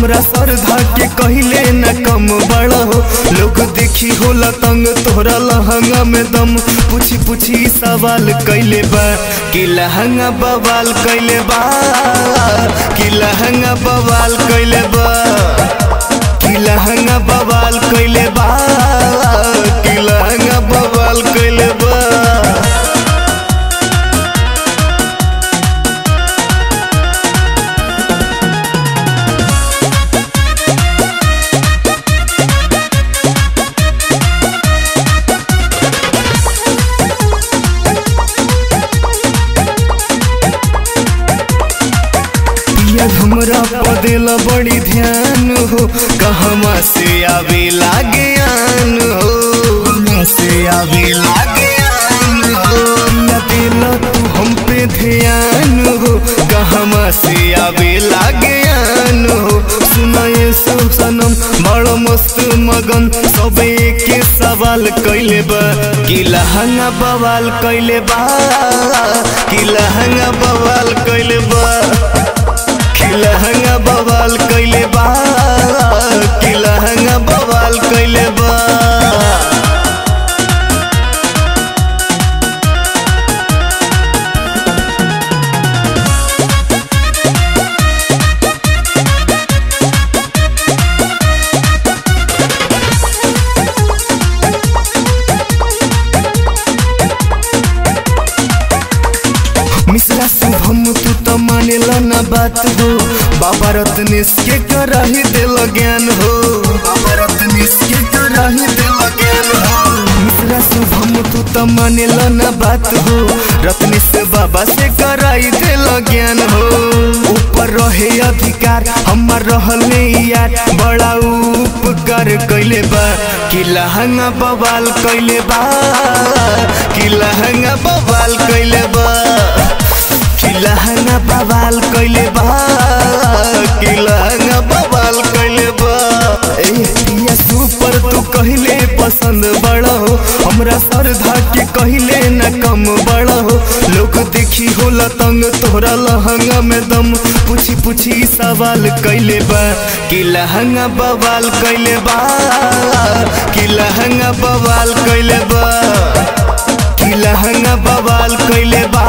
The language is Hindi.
हमरा श्रद्धा के कहले न कम बड़ा हो। लोग देखी होला तंग, तोहरा लहंगा में दम। पूछी पूछी सवाल कैले बा? कि लहंगा बवाल कैले बा? कि लहंगा बवाल कैले बा? कि लहंगा बवाल कैले पिया हमरा पदेला बड़ी ध्यान हो। कहवा से आवे लागे आन हो। से आवे लागे आन हो। पिया देला तू हम पे ध्यान हो। कहमा से आवे लागे आन हो। सुनाए सब सनम बड़ मस्त मगन, सब के सवाल कैले बा। कि लहंगा बवाल कैले बा। कि लहंगा बवाल कैले बा। बात हो। बाबा रत्नेश के कराही दिल ज्ञान हो। बाबा रत्नेश के कराही दिल ज्ञान हो। मिश्रा शुभम तू तो मानेला ना बात हो। रत्नेश बाबा से कराई दिल ज्ञान हो। ऊपर रहे अधिकार, हमार रहले यार। बड़ा उपकार कैले बा। कि लहंगा बवाल कैले बा। कि लहंगा बवाल कैले बा। लहंगा बवाल कैले बवाल कैले सुपर, तू कहले पसंद बड़ा हमरा के कहले न कम लोग देखी हो तंग, तोहरा लहंगा में दम। पूछी पूछी सवाल कैले बा कि लहंगा बवाल कैले बा। कि लहंगा बवाल कैले बा कि लहंगा बवाल कैले बा।